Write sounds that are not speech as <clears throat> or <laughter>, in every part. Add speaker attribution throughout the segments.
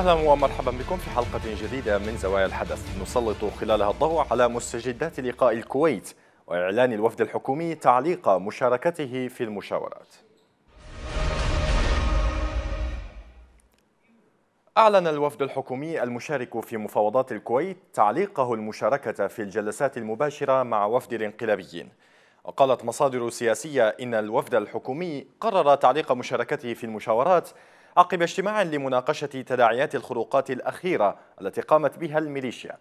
Speaker 1: أهلا ومرحبا بكم في حلقة جديدة من زوايا الحدث. نسلط خلالها الضوء على مستجدات لقاء الكويت وإعلان الوفد الحكومي تعليق مشاركته في المشاورات. أعلن الوفد الحكومي المشارك في مفاوضات الكويت تعليقه المشاركة في الجلسات المباشرة مع وفد الانقلابيين وقالت مصادر سياسية إن الوفد الحكومي قرر تعليق مشاركته في المشاورات عقب اجتماع لمناقشة تداعيات الخروقات الأخيرة التي قامت بها الميليشيا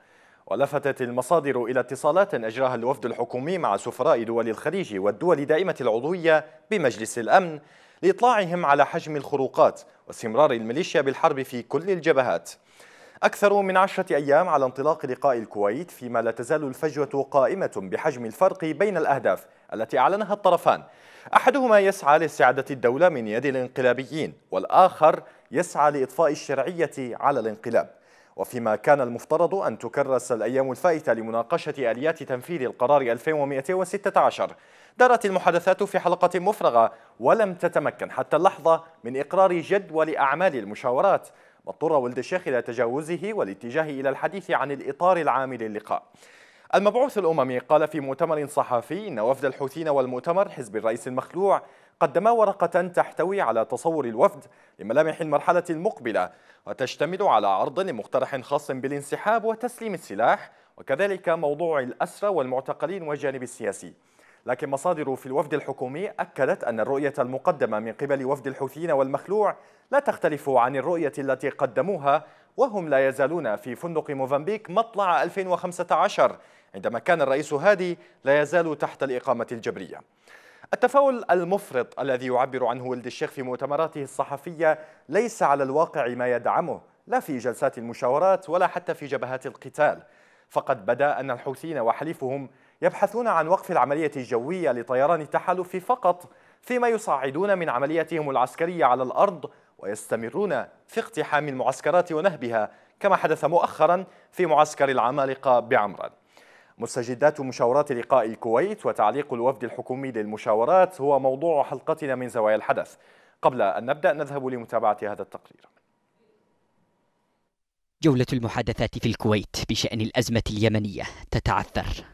Speaker 1: ولفتت المصادر إلى اتصالات أجراها الوفد الحكومي مع سفراء دول الخليج والدول دائمة العضوية بمجلس الأمن لإطلاعهم على حجم الخروقات واستمرار الميليشيا بالحرب في كل الجبهات. أكثر من عشرة أيام على انطلاق لقاء الكويت فيما لا تزال الفجوة قائمة بحجم الفرق بين الأهداف التي أعلنها الطرفان. أحدهما يسعى لاستعادة الدولة من يد الانقلابيين والآخر يسعى لإطفاء الشرعية على الانقلاب. وفيما كان المفترض أن تكرس الأيام الفائتة لمناقشة آليات تنفيذ القرار 2216 دارت المحادثات في حلقة مفرغة ولم تتمكن حتى اللحظة من إقرار جدول أعمال المشاورات. واضطر ولد الشيخ إلى تجاوزه والاتجاه إلى الحديث عن الإطار العام للقاء. المبعوث الأممي قال في مؤتمر صحفي إن وفد الحوثيين والمؤتمر حزب الرئيس المخلوع قدما ورقة تحتوي على تصور الوفد لملامح المرحلة المقبلة وتشتمل على عرض لمقترح خاص بالانسحاب وتسليم السلاح وكذلك موضوع الأسرى والمعتقلين والجانب السياسي. لكن مصادر في الوفد الحكومي أكدت أن الرؤية المقدمة من قبل وفد الحوثيين والمخلوع لا تختلف عن الرؤية التي قدموها وهم لا يزالون في فندق موزمبيق مطلع 2015 عندما كان الرئيس هادي لا يزال تحت الإقامة الجبرية. التفاؤل المفرط الذي يعبر عنه ولد الشيخ في مؤتمراته الصحفية ليس على الواقع ما يدعمه لا في جلسات المشاورات ولا حتى في جبهات القتال. فقد بدا أن الحوثيين وحليفهم يبحثون عن وقف العملية الجوية لطيران التحالف فقط فيما يصعدون من عملياتهم العسكرية على الأرض ويستمرون في اقتحام المعسكرات ونهبها كما حدث مؤخرا في معسكر العمالقة بعمران. مستجدات مشاورات لقاء الكويت وتعليق الوفد الحكومي للمشاورات هو موضوع حلقتنا من زوايا الحدث. قبل أن نبدأ نذهب لمتابعة هذا التقرير.
Speaker 2: جولة المحادثات في الكويت بشأن الأزمة اليمنية تتعثر.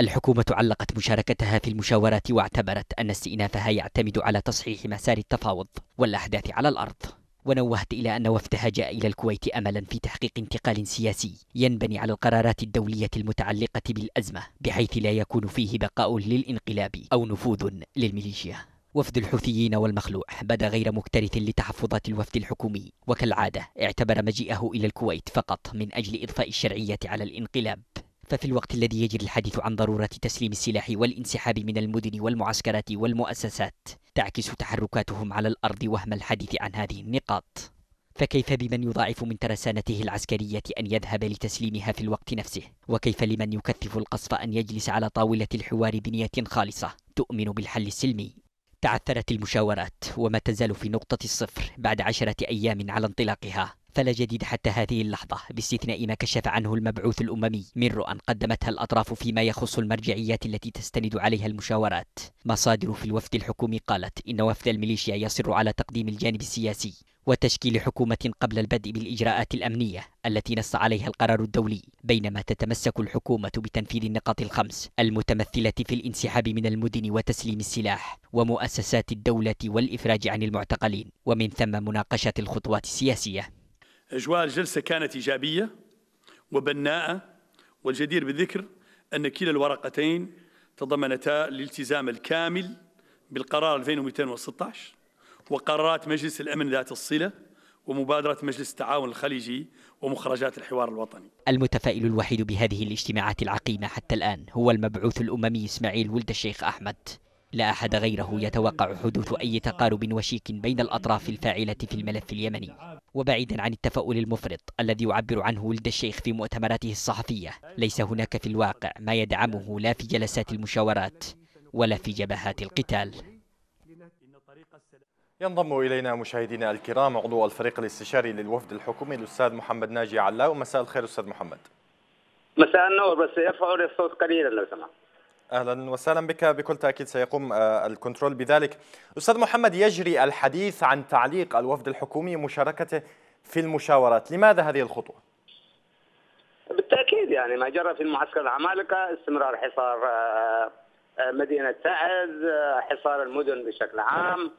Speaker 2: الحكومة علقت مشاركتها في المشاورات واعتبرت أن استئنافها يعتمد على تصحيح مسار التفاوض والأحداث على الأرض. ونوهت إلى أن وفدها جاء إلى الكويت أملا في تحقيق انتقال سياسي ينبني على القرارات الدولية المتعلقة بالأزمة بحيث لا يكون فيه بقاء للانقلاب أو نفوذ للميليشيا. وفد الحوثيين والمخلوع بدا غير مكترث لتحفظات الوفد الحكومي وكالعادة اعتبر مجيئه إلى الكويت فقط من أجل إضفاء الشرعية على الانقلاب. ففي الوقت الذي يجري الحديث عن ضرورة تسليم السلاح والانسحاب من المدن والمعسكرات والمؤسسات تعكس تحركاتهم على الأرض وهم الحديث عن هذه النقاط. فكيف بمن يضاعف من ترسانته العسكرية أن يذهب لتسليمها في الوقت نفسه؟ وكيف لمن يكثف القصف أن يجلس على طاولة الحوار بنية خالصة تؤمن بالحل السلمي؟ تعثرت المشاورات وما تزال في نقطة الصفر بعد عشرة أيام على انطلاقها. فلا جديد حتى هذه اللحظة باستثناء ما كشف عنه المبعوث الأممي من رؤى قدمتها الأطراف فيما يخص المرجعيات التي تستند عليها المشاورات. مصادر في الوفد الحكومي قالت إن وفد الميليشيا يصر على تقديم الجانب السياسي وتشكيل حكومة قبل البدء بالإجراءات الأمنية التي نص عليها القرار الدولي بينما تتمسك الحكومة بتنفيذ النقاط الخمس المتمثلة في الانسحاب من المدن وتسليم السلاح ومؤسسات الدولة والإفراج عن المعتقلين ومن ثم مناقشة الخطوات السياسية.
Speaker 3: أجواء الجلسة كانت إيجابية وبناءة والجدير بالذكر أن كلا الورقتين تضمنتا الالتزام الكامل بالقرار 2216 وقرارات مجلس الأمن ذات الصلة ومبادرة مجلس التعاون الخليجي ومخرجات الحوار الوطني.
Speaker 2: المتفائل الوحيد بهذه الاجتماعات العقيمة حتى الآن هو المبعوث الأممي إسماعيل ولد الشيخ أحمد. لا أحد غيره يتوقع حدوث أي تقارب وشيك بين الأطراف الفاعلة في الملف اليمني. وبعيدا عن التفاؤل المفرط الذي يعبر عنه ولد الشيخ في مؤتمراته الصحفية. ليس هناك في الواقع ما يدعمه لا في جلسات المشاورات ولا في جبهات القتال.
Speaker 1: ينضم إلينا مشاهدينا الكرام عضو الفريق الاستشاري للوفد الحكومي الأستاذ محمد ناجي علاء. مساء الخير أستاذ محمد.
Speaker 4: مساء النور بس يرفعوا لي الصوت قليلا لو سمحت.
Speaker 1: أهلا وسهلا بك بكل تأكيد سيقوم آه، الكنترول بذلك. أستاذ محمد يجري الحديث عن تعليق الوفد الحكومي مشاركته في المشاورات لماذا هذه الخطوة؟
Speaker 4: بالتأكيد يعني ما جرى في المعسكر العمالقة استمرار حصار آه، آه، مدينة تعز حصار المدن بشكل عام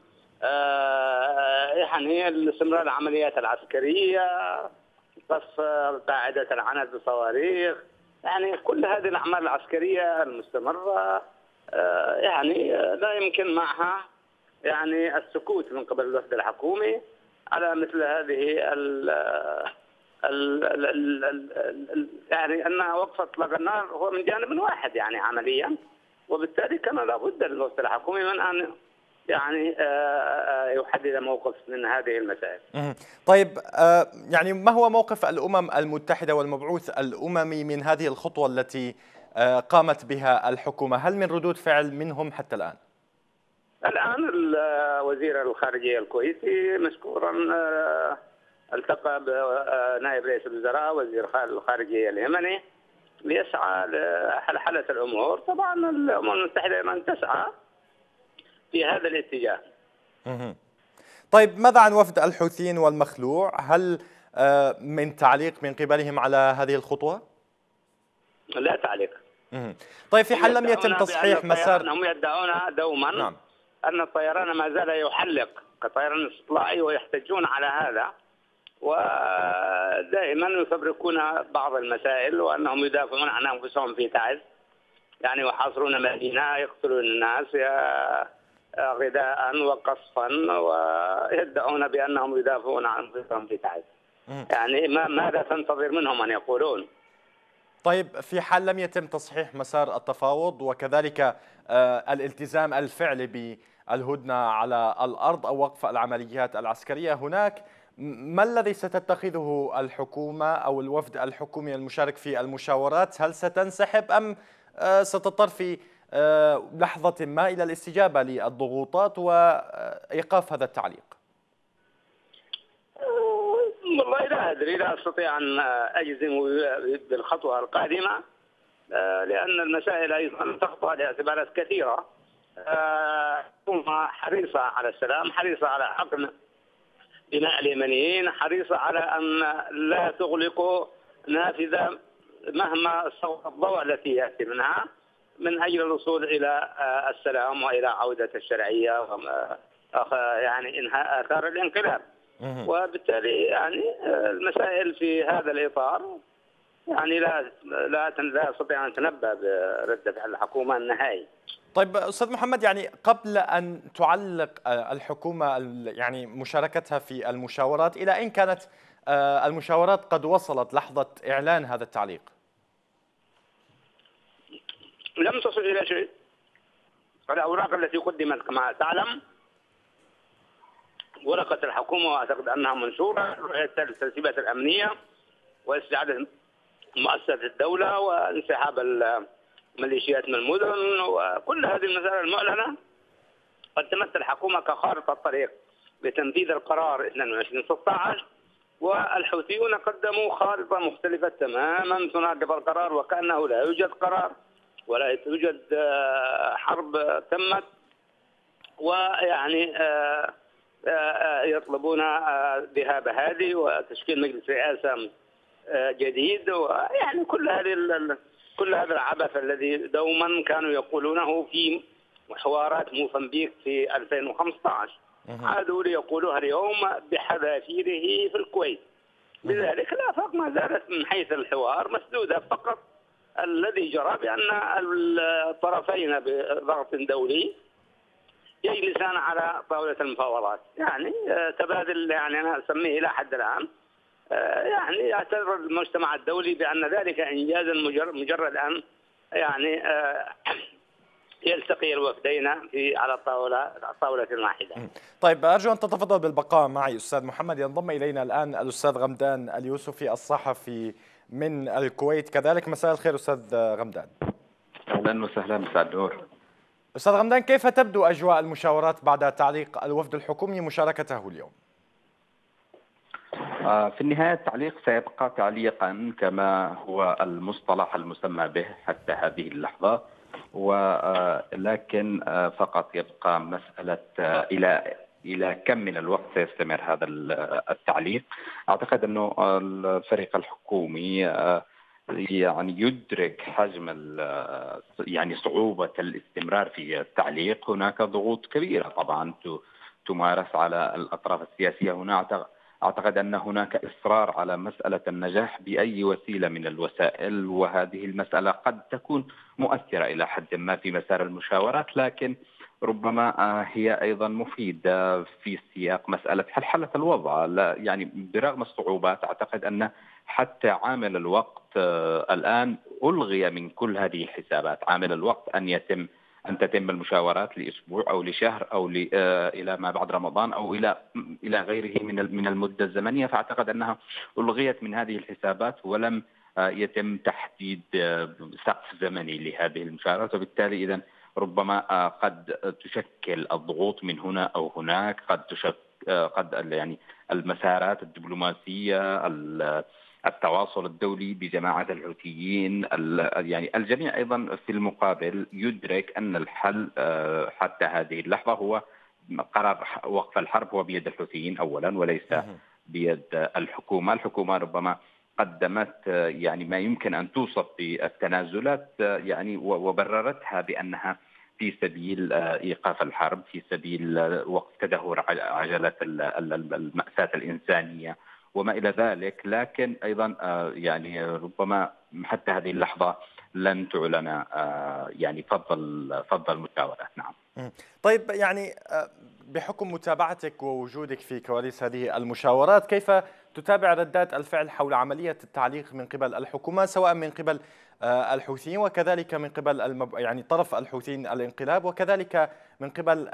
Speaker 4: يعني استمرار العمليات العسكرية قصف قاعدة العنز بصواريخ يعني كل هذه الأعمال العسكرية المستمرة يعني لا يمكن معها يعني السكوت من قبل الوفد الحكومي على مثل هذه ال ال ال ال يعني أنها وقف اطلاق النار هو من جانب واحد يعني عمليا وبالتالي كان لابد للوفد الحكومي من أن يعني يحدد موقف من هذه المسائل.
Speaker 1: طيب يعني ما هو موقف الأمم المتحدة والمبعوث الأممي من هذه الخطوة التي قامت بها الحكومة؟ هل من ردود فعل منهم حتى الآن؟
Speaker 4: الآن وزير الخارجية الكويتي مشكورا التقى بنائب رئيس الوزراء وزير الخارجية اليمني ليسعى لحلحله الأمور، طبعا الأمم المتحدة من تسعى في هذا الاتجاه.
Speaker 1: طيب ماذا عن وفد الحوثيين والمخلوع؟ هل من تعليق من قبلهم على هذه الخطوة؟
Speaker 4: لا تعليق.
Speaker 1: طيب في حال لم يتم تصحيح مسار
Speaker 4: هم يدعون دوما نعم. أن الطيران ما زال يحلق كطيران استطلاعي ويحتجون على هذا ودائما يفبركون بعض المسائل وأنهم يدافعون عن أنفسهم في تعز يعني يحاصرون مدينة يقتلون الناس غذاء وقصفا ويدعون بأنهم يدافعون عن انفسهم في تعز. يعني ما ماذا تنتظر منهم أن يقولون؟
Speaker 1: طيب في حال لم يتم تصحيح مسار التفاوض وكذلك الالتزام الفعلي بالهدنة على الأرض أو وقف العمليات العسكرية هناك ما الذي ستتخذه الحكومة أو الوفد الحكومي المشارك في المشاورات؟ هل ستنسحب أم ستضطر في لحظة ما إلى الاستجابة للضغوطات وإيقاف هذا التعليق.
Speaker 4: والله لا أدري لا أستطيع أن أجزم بالخطوة القادمة لأن المسائل أيضا تخضع لاعتبارات كثيرة. الحكومة حريصة على السلام حريصة على عقل بناء اليمنيين حريصة على أن لا تغلق نافذة مهما الضوء التي يأتي منها. من أجل الوصول إلى السلام وإلى عودة الشرعية يعني انهاء آثار الانقلاب. وبالتالي يعني المسائل في هذا الإطار يعني لا لا لا أستطيع أن أتنبأ برد فعل الحكومة النهائي.
Speaker 1: طيب أستاذ محمد يعني قبل أن تعلق الحكومة يعني مشاركتها في المشاورات إلى أين كانت المشاورات قد وصلت لحظة إعلان هذا التعليق؟
Speaker 4: لم تصل إلى شيء. الأوراق التي قدمت كما تعلم. ورقة الحكومة وأعتقد أنها منشورة الترتيبات الأمنية واستعادة مؤسسة الدولة وانسحاب الميليشيات من المدن وكل هذه المسائل المعلنة قدمت الحكومة كخارطة طريق لتنفيذ القرار 2216 والحوثيون قدموا خارطة مختلفة تماما تناقض القرار وكأنه لا يوجد قرار. ولا توجد حرب تمت. ويعني يطلبون ذهاب هذه وتشكيل مجلس رئاسة جديد. ويعني كل هذه كل هذا العبث الذي دوما كانوا يقولونه في حوارات موزمبيق في 2015 عادوا ليقولوها اليوم بحذافيره في الكويت. لذلك الآفاق ما زالت من حيث الحوار مسدودة فقط. الذي جرى بأن الطرفين بضغط دولي يجلسان على طاولة المفاوضات. يعني تبادل يعني أنا أسميه إلى حد الآن. يعني يعتبر المجتمع الدولي بأن ذلك إنجاز مجرد أن يعني <clears throat> يلتقي الوفدين في على الطاولة طاولة واحدة.
Speaker 1: طيب أرجو أن تتفضل بالبقاء معي أستاذ محمد. ينضم إلينا الآن الأستاذ غمدان اليوسفي الصحفي من الكويت كذلك مساء الخير أستاذ غمدان.
Speaker 5: أهلا وسهلا مساء النور.
Speaker 1: أستاذ غمدان كيف تبدو أجواء المشاورات بعد تعليق الوفد الحكومي مشاركته اليوم؟
Speaker 5: في النهاية التعليق سيبقى تعليقا كما هو المصطلح المسمى به حتى هذه اللحظة ولكن فقط يبقى مسألة إلى إلى كم من الوقت سيستمر هذا التعليق. أعتقد أنه الفريق الحكومي يعني يدرك حجم يعني صعوبة الاستمرار في التعليق. هناك ضغوط كبيرة طبعا تمارس على الأطراف السياسية. هنا أعتقد أن هناك إصرار على مسألة النجاح بأي وسيلة من الوسائل وهذه المسألة قد تكون مؤثرة إلى حد ما في مسار المشاورات لكن ربما هي أيضا مفيدة في سياق مسألة حلحله الوضع. لا يعني برغم الصعوبات أعتقد أن حتى عامل الوقت آه، الآن ألغي من كل هذه الحسابات، عامل الوقت أن يتم أن تتم المشاورات لأسبوع أو لشهر أو آه، إلى ما بعد رمضان أو إلى إلى غيره من من المدة الزمنية. فأعتقد أنها ألغيت من هذه الحسابات ولم آه، يتم تحديد سقف زمني لهذه المشاورات. وبالتالي اذا ربما قد تشكل الضغوط من هنا أو هناك قد تشكل قد يعني المسارات الدبلوماسية التواصل الدولي بجماعة الحوثيين يعني الجميع أيضا في المقابل يدرك أن الحل آه، حتى هذه اللحظة هو قرار وقف الحرب هو بيد الحوثيين أولا وليس بيد الحكومة. الحكومة ربما قدمت يعني ما يمكن أن توصف بالتنازلات يعني وبررتها بأنها في سبيل إيقاف الحرب في سبيل وقف تدهور عجلة المأساة الإنسانية وما إلى ذلك. لكن أيضا آه، يعني ربما حتى هذه اللحظة لن تعلن آه، يعني فضل فضل المشاورات نعم.
Speaker 1: طيب يعني آه، بحكم متابعتك ووجودك في كواليس هذه المشاورات كيف تتابع ردات الفعل حول عملية التعليق من قبل الحكومة سواء من قبل الحوثيين وكذلك من قبل المب... يعني طرف الحوثيين الانقلاب وكذلك من قبل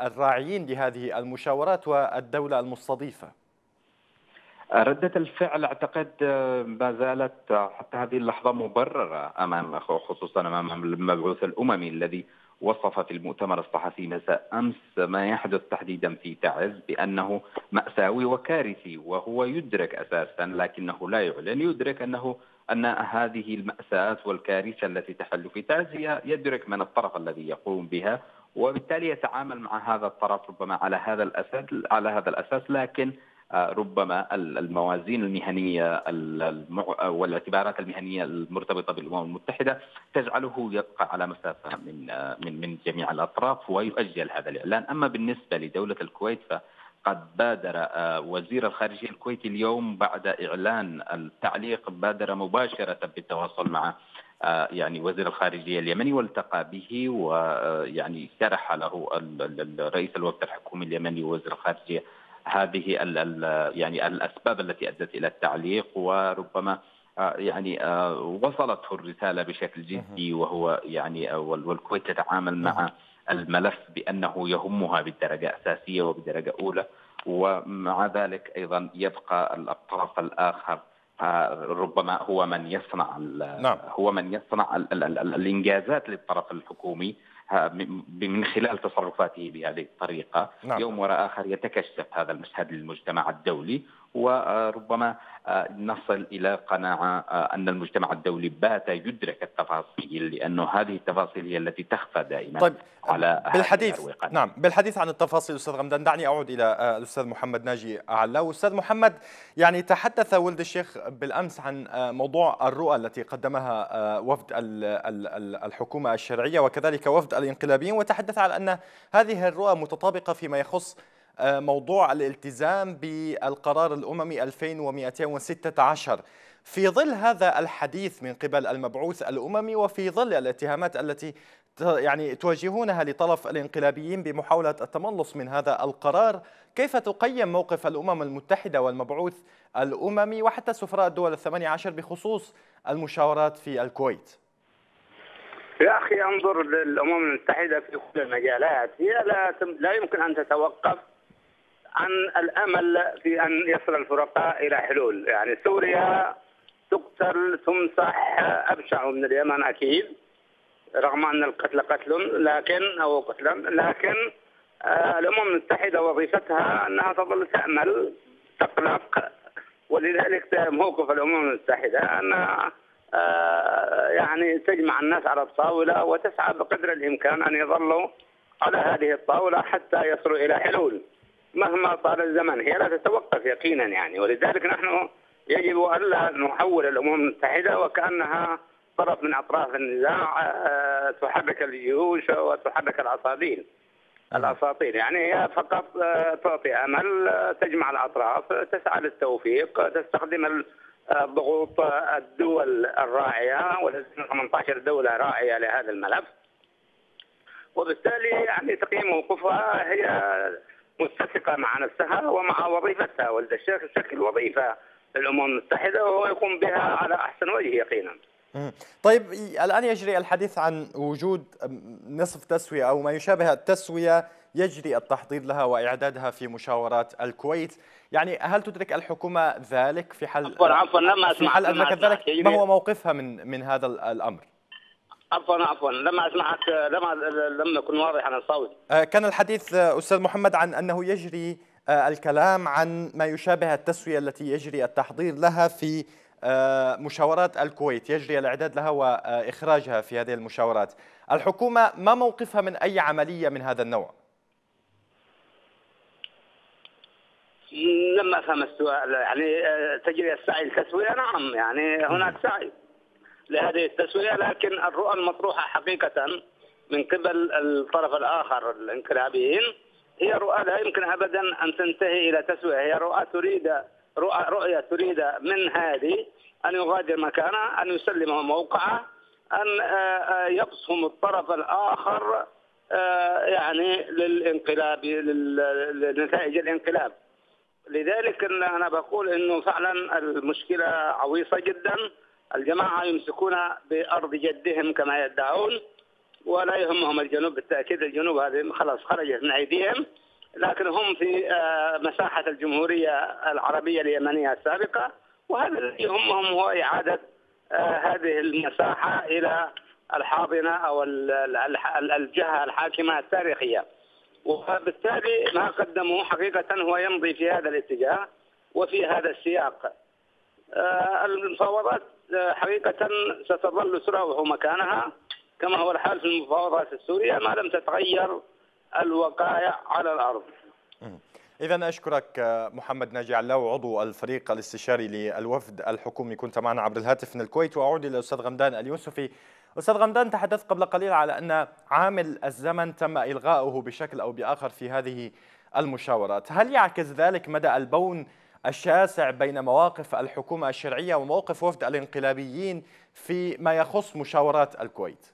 Speaker 1: الراعيين لهذه المشاورات والدولة المستضيفة؟
Speaker 5: ردة الفعل أعتقد آه، ما زالت آه، حتى هذه اللحظة مبررة أمام خصوصا أمام المبعوث الأممي الذي وصف في المؤتمر الصحفي مساء أمس ما يحدث تحديدا في تعز بأنه مأساوي وكارثي وهو يدرك أساسا لكنه لا يعلن يدرك أنه أن هذه المأساة والكارثة التي تحل في تعز هي يدرك من الطرف الذي يقوم بها وبالتالي يتعامل مع هذا الطرف ربما على هذا الأساس على هذا الأساس لكن ربما الموازين المهنية والاعتبارات المهنية المرتبطة بالأمم المتحدة تجعله يبقى على مسافة من من من جميع الأطراف ويؤجل هذا الإعلان، أما بالنسبة لدولة الكويت فقد بادر آه، وزير الخارجية الكويتي اليوم بعد إعلان التعليق بادر مباشرة بالتواصل مع آه، يعني وزير الخارجية اليمني والتقى به ويعني شرح له رئيس الوفد الحكومي اليمني ووزير الخارجية هذه ال ال يعني الأسباب التي أدت إلى التعليق وربما آه، يعني آه، وصلته الرسالة بشكل جدي وهو يعني والكويت تتعامل مع الملف بأنه يهمها بالدرجة أساسية وبدرجة أولى ومع ذلك أيضا يبقى الطرف الآخر آه، ربما هو من يصنع نعم. هو من يصنع الإنجازات للطرف الحكومي من خلال تصرفاته بهذه الطريقة نعم. يوم وراء آخر يتكشف هذا المشهد للمجتمع الدولي وربما آه، نصل إلى قناعة آه، أن المجتمع الدولي بات يدرك التفاصيل لأنه هذه التفاصيل هي التي تخفى دائما
Speaker 1: طيب على بالحديث نعم بالحديث عن التفاصيل أستاذ غمدان دعني أعود إلى آه، الأستاذ محمد ناجي علاو أستاذ محمد يعني تحدث ولد الشيخ بالأمس عن موضوع الرؤى التي قدمها وفد الحكومة الشرعية وكذلك وفد الانقلابيين وتحدث على أن هذه الرؤى متطابقة فيما يخص موضوع الالتزام بالقرار الأممي 2216 في ظل هذا الحديث من قبل المبعوث الأممي وفي ظل الاتهامات التي يعني تواجهونها لطرف الانقلابيين بمحاولة التملص من هذا القرار كيف تقيم موقف الأمم المتحدة والمبعوث الأممي وحتى سفراء الدول الثمانية عشر بخصوص المشاورات في الكويت؟
Speaker 4: يا أخي انظر للأمم المتحدة في كل المجالات هي لا, لا يمكن أن تتوقف عن الأمل في أن يصل الفرقاء إلى حلول، يعني سوريا تقتل تمسح أبشع من اليمن أكيد رغم أن القتل قتل لكن أو قتلا لكن آه الأمم المتحدة وظيفتها أنها تظل تأمل تقلق ولذلك موقف الأمم المتحدة أن آه يعني تجمع الناس على الطاولة وتسعى بقدر الإمكان أن يظلوا على هذه الطاولة حتى يصلوا إلى حلول. مهما طال الزمن هي لا تتوقف يقينا يعني. ولذلك نحن يجب ألا نحول الأمم المتحدة وكأنها طرف من أطراف النزاع آه، تحرك الجيوش وتحرك الأساطيل الأساطيل يعني هي فقط آه، تعطي أمل آه، تجمع الأطراف تسعى للتوفيق تستخدم ضغوط الدول الراعية وال 18 دولة راعية لهذا الملف. وبالتالي يعني تقييم موقفها هي متفقة مع نفسها ومع وظيفتها والدشاك تشكل وظيفة للأمم المتحدة وهو يقوم بها على أحسن وجه يقينا.
Speaker 1: طيب الآن يجري الحديث عن وجود نصف تسوية أو ما يشابه التسوية يجري التحضير لها وإعدادها في مشاورات الكويت. يعني هل تدرك الحكومة ذلك في حل
Speaker 4: عفوا عفوا لما
Speaker 1: حل أدركت ذلك؟ ما هو موقفها من من هذا الأمر؟
Speaker 4: عفوا عفوا. لما أسمعك لما لم يكن واضحا الصوت.
Speaker 1: آه، كان الحديث آه، أستاذ محمد عن أنه يجري آه، الكلام عن ما يشابه التسوية التي يجري التحضير لها في مشاورات الكويت. يجري الإعداد لها وإخراجها في هذه المشاورات. الحكومة ما موقفها من أي عملية من هذا النوع؟
Speaker 4: لم أفهم السؤال. يعني تجري السعي للتسوية؟ نعم يعني هناك سعي. لهذه التسوية لكن الرؤى المطروحة حقيقة من قبل الطرف الآخر الانقلابيين. هي رؤى لا يمكن أبدا أن تنتهي إلى تسوية. هي رؤى تريد رؤى رؤية تريد من هذه أن يغادر مكانه أن يسلم موقعه أن آه، آه، يقسم الطرف الآخر آه، يعني للانقلاب لنتائج الانقلاب. لذلك أنا بقول أنه فعلا المشكلة عويصة جدا. الجماعة يمسكون بأرض جدهم كما يدعون ولا يهمهم الجنوب بالتأكيد الجنوب هذه خلاص خرجت من أيديهم لكن هم في آه، مساحة الجمهورية العربية اليمنية السابقة وهذا الذي يهمهم هو إعادة آه، هذه المساحة إلى الحاضنة أو الجهة الحاكمة التاريخية. وبالتالي ما قدموه حقيقة هو يمضي في هذا الاتجاه وفي هذا السياق. آه، المفاوضات حقيقة ستظل سرعة مكانها. كما هو الحال في المفاوضات السورية ما لم تتغير الوقائع على الأرض.
Speaker 1: إذا أشكرك محمد ناجي علاو عضو الفريق الاستشاري للوفد الحكومي. كنت معنا عبر الهاتف من الكويت وأعود إلى الأستاذ غمدان اليوسفي. أستاذ غمدان تحدثت قبل قليل على أن عامل الزمن تم إلغاؤه بشكل أو بآخر في هذه المشاورات. هل يعكس ذلك مدى البون الشاسع بين مواقف الحكومة الشرعية وموقف وفد الانقلابيين فيما يخص مشاورات الكويت.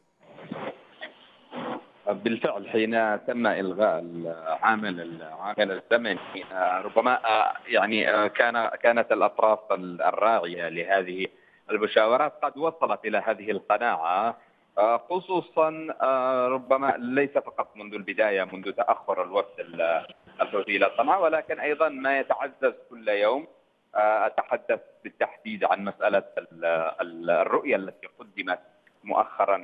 Speaker 5: بالفعل حين تم إلغاء العامل العامل الزمني ربما يعني كان كانت الأطراف الراعية لهذه المشاورات. قد وصلت إلى هذه القناعة خصوصا ربما ليس فقط منذ البداية منذ تأخر الوفد الحوثي إلى صنعاء ولكن أيضا ما يتعزز كل يوم آه، أتحدث بالتحديد عن مسألة الرؤية التي قدمت مؤخرا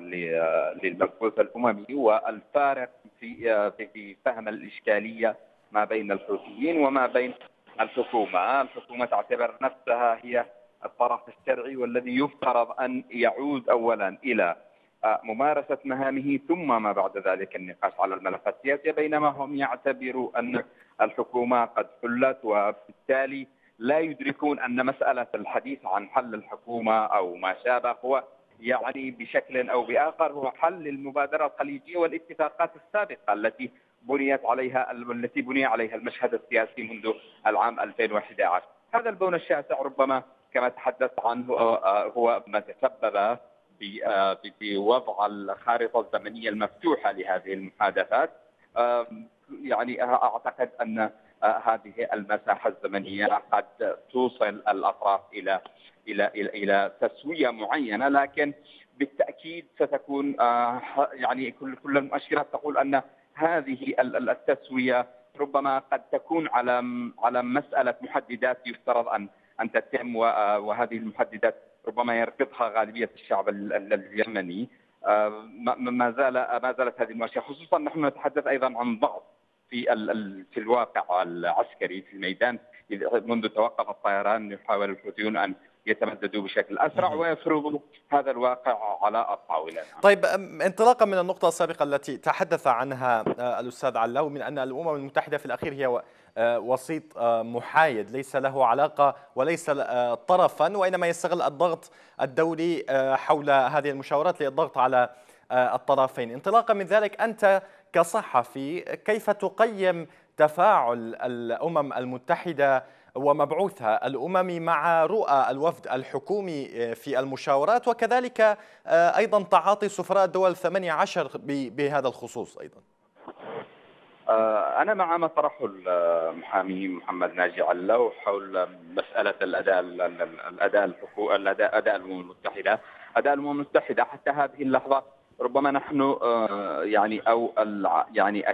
Speaker 5: للمبعوث الأممي والفارق في في فهم الإشكالية ما بين الحوثيين وما بين الحكومة، الحكومة تعتبر نفسها هي الطرف الشرعي والذي يفترض أن يعود اولا إلى ممارسة مهامه ثم ما بعد ذلك النقاش على الملف السياسي بينما هم يعتبروا أن الحكومة قد حلت وبالتالي لا يدركون أن مسألة الحديث عن حل الحكومة أو ما شابه هو يعني بشكل أو بآخر هو حل المبادرة الخليجية والاتفاقات السابقة التي بنيت عليها التي بني عليها المشهد السياسي منذ العام 2011 هذا البون الشاسع ربما كما تحدثت عنه هو ما تسبب في وضع الخارطة الزمنية المفتوحة لهذه المحادثات. يعني أعتقد أن آه، هذه المساحة الزمنية قد توصل الأطراف إلى إلى إلى, إلى تسوية معينة لكن بالتأكيد ستكون آه، يعني كل كل المؤشرات تقول أن هذه التسوية ربما قد تكون على على مسألة محددات يفترض أن أن تتم آه، وهذه المحددات ربما يرفضها غالبية الشعب اليمني آه، ما زال ما زالت هذه المؤشرة خصوصا نحن نتحدث أيضا عن ضعف في في الواقع العسكري في الميدان منذ توقف الطيران يحاول الحوثيون أن يتمددوا بشكل أسرع ويفرضوا هذا الواقع على الطاولة.
Speaker 1: طيب انطلاقا من النقطة السابقة التي تحدث عنها آه، الأستاذ علاو من أن الأمم المتحدة في الأخير هي وسيط آه، محايد. ليس له علاقة وليس طرفا وإنما يستغل الضغط الدولي حول هذه المشاورات للضغط على الطرفين. انطلاقا من ذلك أنت كصحفي كيف تقيم تفاعل الأمم المتحدة ومبعوثها الأممي مع رؤى الوفد الحكومي آه، في المشاورات؟ وكذلك آه، أيضا تعاطي سفراء الدول الثمانية عشر بهذا الخصوص أيضا.
Speaker 5: آه، أنا مع ما طرحه المحامي محمد ناجي علو حول مسألة الأداء الأداء الحقوق الأداء أداء الأمم المتحدة. أداء الأمم المتحدة حتى هذه اللحظة ربما نحن يعني أو يعني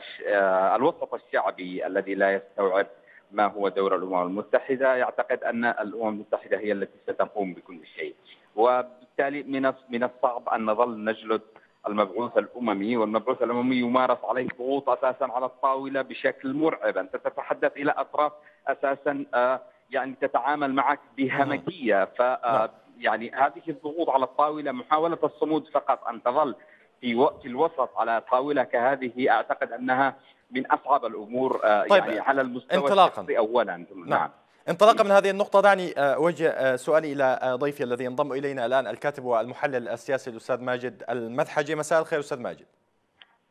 Speaker 5: الوسط الشعبي الذي لا يستوعب ما هو دور الأمم المتحدة يعتقد أن الأمم المتحدة هي التي ستقوم بكل شيء. وبالتالي من من الصعب أن نظل نجلد المبعوث الأممي والمبعوث الأممي يمارس عليه ضغوط أساسا على الطاولة بشكل مرعب. أنت تتحدث إلى أطراف أساسا آه، يعني تتعامل معك بهمجيه ف آه، نعم. يعني هذه الضغوط على الطاولة محاولة الصمود فقط. ان تظل في وقت الوسط على طاولة كهذه أعتقد أنها من أصعب الأمور آه، طيب يعني على المستوى انطلاقا. اولا. نعم, نعم.
Speaker 1: انطلاقا من هذه النقطة دعني آه، أوجه آه، سؤالي إلى ضيفي الذي ينضم إلينا الآن الكاتب والمحلل السياسي الأستاذ ماجد المذحجي مساء الخير أستاذ ماجد.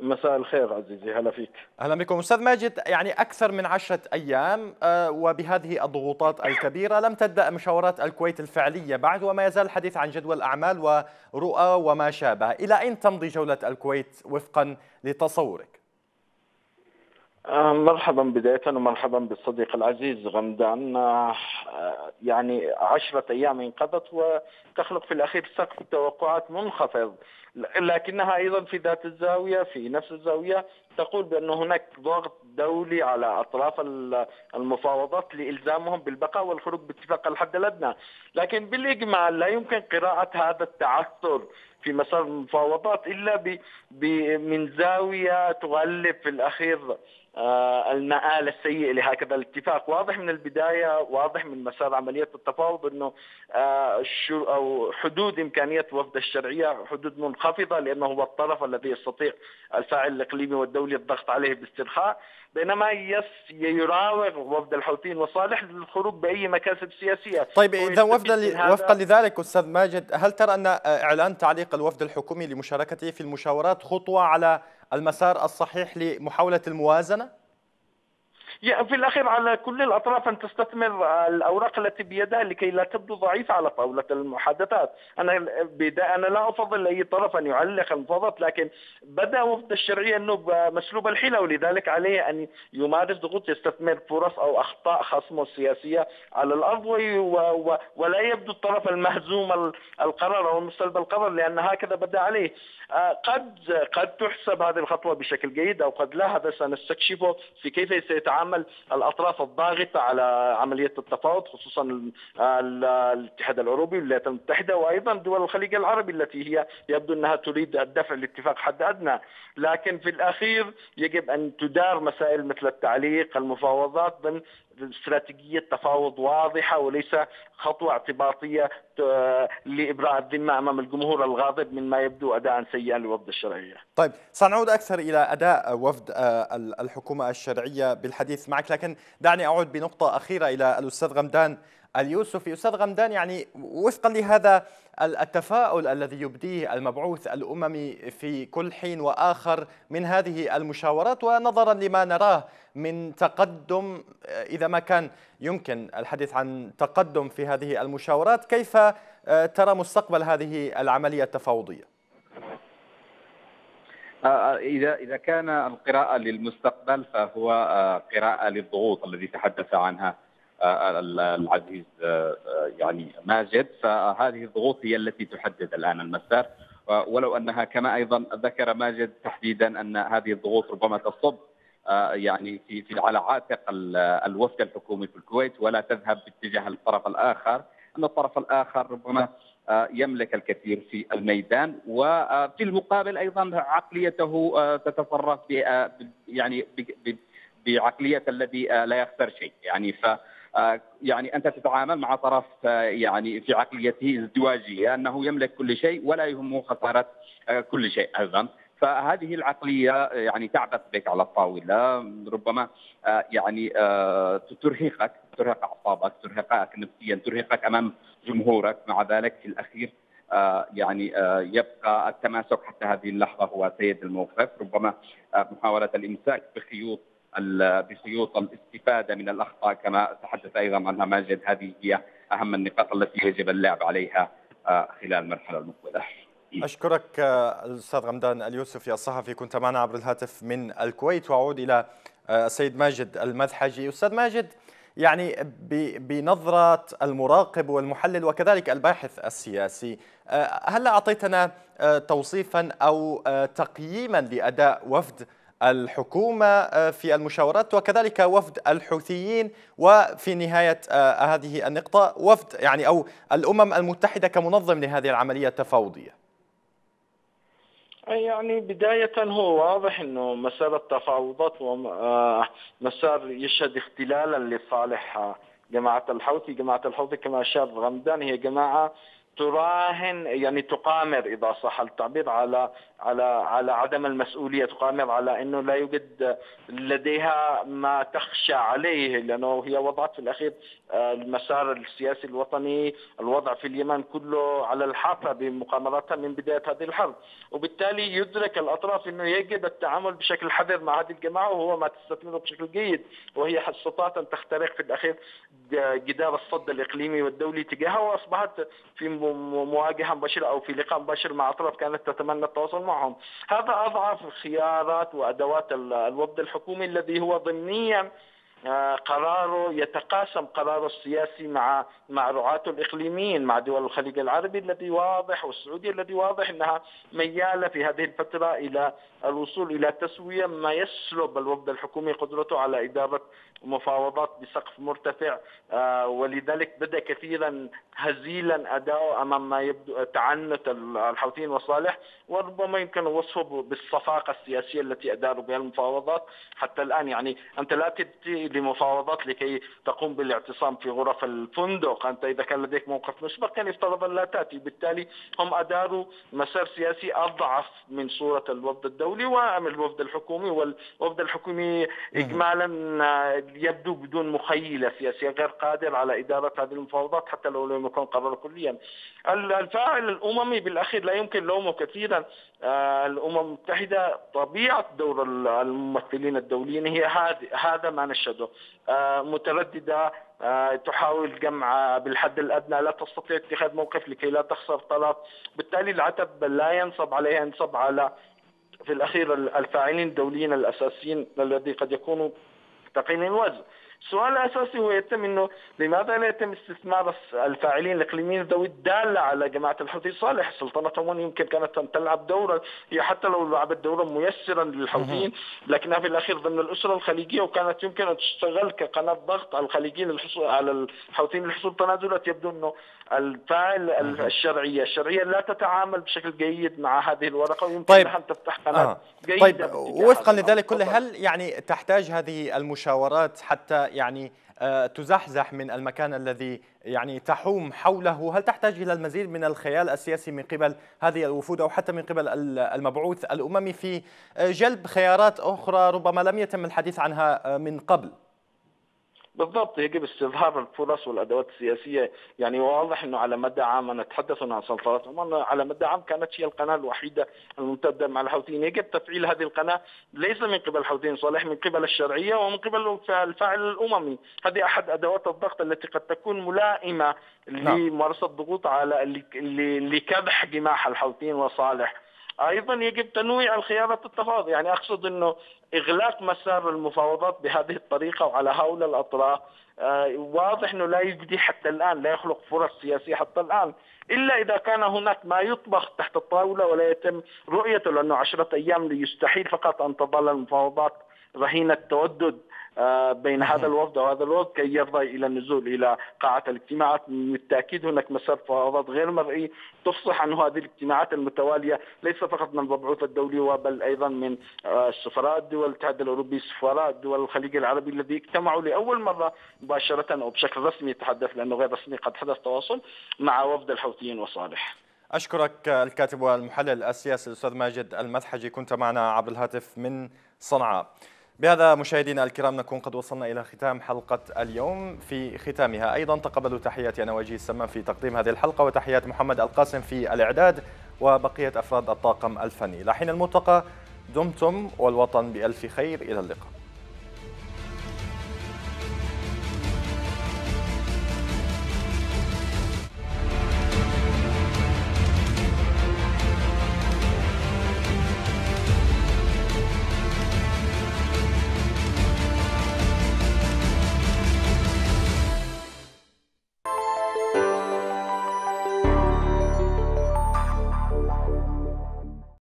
Speaker 6: مساء الخير عزيزي. هلا فيك.
Speaker 1: أهلا بكم. أستاذ ماجد يعني أكثر من عشرة أيام وبهذه الضغوطات الكبيرة لم تبدأ مشاورات الكويت الفعلية بعد وما يزال الحديث عن جدول أعمال ورؤى وما شابه. إلى أين تمضي جولة الكويت وفقا لتصورك؟
Speaker 6: آه، مرحبا بداية ومرحبا بالصديق العزيز غمدان. آه، يعني عشرة أيام انقضت وتخلق في الأخير سقف توقعات منخفض. لكنها أيضا في ذات الزاوية في نفس الزاوية تقول بأن هناك ضغط دولي على أطراف المفاوضات لإلزامهم بالبقاء والخروج باتفاق الحد الأدنى. لكن بالإجمال لا يمكن قراءة هذا التعثر. في مسار المفاوضات إلا من زاوية تغلب في الأخير آه، المآل السيء لهكذا. الاتفاق واضح من البداية واضح من مسار عملية التفاوض أنه آه، أو حدود إمكانية وفد الشرعية حدود منخفضة لأنه هو الطرف الذي يستطيع الفاعل الإقليمي والدولي الضغط عليه باسترخاء. بينما يس يراوغ وفد الحوثيين وصالح للخروج بأي مكاسب سياسية
Speaker 1: طيب إذا وفدا وفقا لذلك أستاذ ماجد هل ترى أن إعلان تعليق الوفد الحكومي لمشاركته في المشاورات خطوة على المسار الصحيح لمحاولة الموازنة؟
Speaker 6: في الأخير على كل الأطراف أن تستثمر الأوراق التي بيدها لكي لا تبدو ضعيفة على طاولة المحادثات، أنا أنا لا أفضل أي طرف أن يعلق المفاوضات لكن بدأ وفد الشرعية أنه مسلوب الحيلة ولذلك عليه أن يمارس ضغوط يستثمر فرص أو أخطاء خصمه السياسيه على الأرض ولا يبدو الطرف المهزوم القرار أو المستلب القرار لأن هكذا بدأ عليه. آه، قد قد تحسب هذه الخطوة بشكل جيد أو قد لا هذا سنستكشفه في كيف سيتعامل تتحمل الأطراف الضاغطة على عملية التفاوض خصوصا الاتحاد الأوروبي والولايات المتحدة وأيضا دول الخليج العربي التي هي يبدو أنها تريد الدفع لاتفاق حد أدنى. لكن في الأخير يجب أن تدار مسائل مثل التعليق المفاوضات ضمن استراتيجيه تفاوض واضحة وليس خطوة اعتباطية لإبراء الذمة أمام الجمهور الغاضب مما يبدو أداء سيئا لوفد الشرعية.
Speaker 1: طيب سنعود أكثر إلى أداء وفد آه، الحكومة الشرعية بالحديث معك لكن دعني أعود بنقطة أخيرة إلى الأستاذ غمدان اليوسفي أستاذ غمدان يعني وفقا لهذا التفاؤل الذي يبديه المبعوث الأممي في كل حين وآخر من هذه المشاورات ونظرا لما نراه من تقدم إذا ما كان يمكن الحديث عن تقدم في هذه المشاورات كيف ترى مستقبل هذه العملية التفاوضية؟
Speaker 5: آه، آه، إذا إذا كان القراءة للمستقبل فهو آه، قراءة للضغوط الذي تحدث عنها العزيز يعني ماجد. فهذه الضغوط هي التي تحدد الآن المسار. ولو أنها كما أيضا ذكر ماجد تحديدا أن هذه الضغوط ربما تصب يعني في في على عاتق الوفد الحكومي في الكويت ولا تذهب باتجاه الطرف الآخر أن الطرف الآخر ربما يملك الكثير في الميدان. وفي المقابل أيضا عقليته تتصرف يعني بعقلية الذي لا يخسر شيء. يعني ف يعني أنت تتعامل مع طرف يعني في عقليته ازدواجية أنه يملك كل شيء ولا يهمه خسارة كل شيء أيضا. فهذه العقلية يعني تعبث بك على الطاولة ربما يعني ترهقك ترهق أعصابك ترهقك نفسيا ترهقك أمام جمهورك. مع ذلك في الأخير يعني يبقى التماسك حتى هذه اللحظة هو سيد الموقف. ربما محاولة الإمساك بخيوط بخيوط الاستفادة من الأخطاء كما تحدث أيضا عنها ماجد. هذه هي أهم النقاط التي يجب اللعب عليها خلال المرحلة المقبلة.
Speaker 1: أشكرك الأستاذ غمدان اليوسفي الصحفي كنت معنا عبر الهاتف من الكويت. وأعود إلى السيد ماجد المذحجي أستاذ ماجد يعني بنظرة المراقب والمحلل وكذلك الباحث السياسي هل أعطيتنا توصيفا أو تقييما لأداء وفد الحكومة في المشاورات وكذلك وفد الحوثيين وفي نهاية هذه النقطة وفد يعني أو الأمم المتحدة كمنظم لهذه العملية التفاوضية.
Speaker 6: يعني بداية هو واضح أنه مسار التفاوضات هو مسار يشهد اختلالا لصالح جماعة الحوثي. جماعة الحوثي كما أشار غمدان هي جماعة تراهن يعني تقامر إذا صح التعبير على على على عدم المسؤولية تقامر على إنه لا يوجد لديها ما تخشى عليه لأنه هي وضعت في الأخير المسار السياسي الوطني الوضع في اليمن كله على الحافه بمقامراتها من بداية هذه الحرب. وبالتالي يدرك الأطراف إنه يجب التعامل بشكل حذر مع هذه الجماعة وهو ما تستثمره بشكل جيد. وهي استطاعت ان تخترق في الأخير جدار الصد الإقليمي والدولي تجاهها وأصبحت في مواجهة مباشرة أو في لقاء مباشر مع أطراف كانت تتمنى التواصل معهم. هذا أضعف خيارات وأدوات الوفد الحكومي الذي هو ضمنيا قراره يتقاسم قراره السياسي مع مع رعاته الإقليميين مع دول الخليج العربي الذي واضح والسعودية الذي واضح إنها ميالة في هذه الفترة إلى الوصول إلى تسوية ما يسلب الوفد الحكومي قدرته على إدارة مفاوضات بسقف مرتفع. آه، ولذلك بدأ كثيرا هزيلا اداؤه أمام ما يبدو تعنت الحوثيين وصالح وربما يمكن وصفه بالصفاقة السياسية التي أداروا بها المفاوضات. حتى الآن يعني أنت لا تاتي لمفاوضات لكي تقوم بالاعتصام في غرف الفندق. أنت إذا كان لديك موقف مسبق كان يفترض أن لا تأتي. بالتالي هم أداروا مسار سياسي أضعف من صورة الوفد الدولي ومن الوفد الحكومي والوفد الحكومي اجمالا يبدو بدون مخيلة سياسية غير قادر على إدارة هذه المفاوضات حتى لو لم يكن قرار كليا. الفاعل الأممي بالأخير لا يمكن لومه كثيرا. آه، الأمم المتحدة طبيعة دور الممثلين الدوليين هي هذا ما نشهده. آه، مترددة آه، تحاول جمع بالحد الأدنى. لا تستطيع اتخاذ موقف لكي لا تخسر طلب بالتالي العتب لا ينصب عليها ينصب على في الأخير الفاعلين الدوليين الأساسيين الذي قد يكونوا تقييم الوزن السؤال الاساسي هو يتم إنه لماذا لا يتم استثمار الفاعلين الإقليميين ذوي الدالة على جماعة الحوثي صالح سلطنة عمان يمكن كانت أن تلعب دورا هي حتى لو لعبت دورا ميسرا للحوثيين لكنها في الأخير ضمن الأسرة الخليجية وكانت يمكن أن تشتغل كقناة ضغط على الخليجيين للحصول على الحوثيين للحصول تنازلات. يبدو إنه الفاعل الشرعية، الشرعية لا تتعامل بشكل جيد مع هذه الورقة ويمكن طيب. أن تفتح قناة آه.
Speaker 1: جيدة طيب وفقا لذلك كله هل يعني تحتاج هذه المشاورات حتى يعني آه، تزحزح من المكان الذي يعني تحوم حوله؟ هل تحتاج إلى المزيد من الخيال السياسي من قبل هذه الوفود أو حتى من قبل المبعوث الأممي في جلب خيارات أخرى ربما لم يتم الحديث عنها آه، من قبل؟
Speaker 6: بالضبط يجب استظهار الفرص والأدوات السياسية. يعني واضح إنه على مدى عام أنا أتحدث عن سلطنات عمان على مدى عام كانت هي القناة الوحيدة الممتدة مع الحوثيين. يجب تفعيل هذه القناة ليس من قبل الحوثيين صالح من قبل الشرعية ومن قبل الفاعل الأممي. هذه أحد أدوات الضغط التي قد تكون ملائمة نعم. لممارسة الضغوط على لكبح جماح الحوثيين وصالح. أيضا يجب تنويع الخيارات التفاوض يعني أقصد إنه إغلاق مسار المفاوضات بهذه الطريقة وعلى هؤلاء الأطراف. آه واضح إنه لا يجدي حتى الآن لا يخلق فرص سياسية حتى الآن. إلا إذا كان هناك ما يطبخ تحت الطاولة ولا يتم رؤيته لأنه عشرة أيام يستحيل فقط أن تظل المفاوضات رهينه تودد بين هذا الوفد وهذا الوفد كي يرضى إلى النزول إلى قاعة الاجتماعات. بالتأكيد هناك مسار فوضات غير مرئي تفصح عن هذه الاجتماعات المتوالية ليس فقط من المبعوث الدولي بل أيضا من آه، سفراء الدول الاتحاد الأوروبي سفراء الدول الخليج العربي الذي اجتمعوا لأول مرة مباشرة أو بشكل رسمي يتحدث لأنه غير رسمي قد حدث تواصل مع وفد الحوثيين وصالح.
Speaker 1: أشكرك الكاتب والمحلل السياسي الأستاذ ماجد المذحجي كنت معنا عبر الهاتف من صنعاء. بهذا مشاهدينا الكرام نكون قد وصلنا إلى ختام حلقة اليوم. في ختامها أيضا تقبلوا تحياتي أنا وجيه السمان في تقديم هذه الحلقة وتحيات محمد القاسم في الإعداد وبقية أفراد الطاقم الفني. لحين الملتقى دمتم والوطن بألف خير. إلى اللقاء.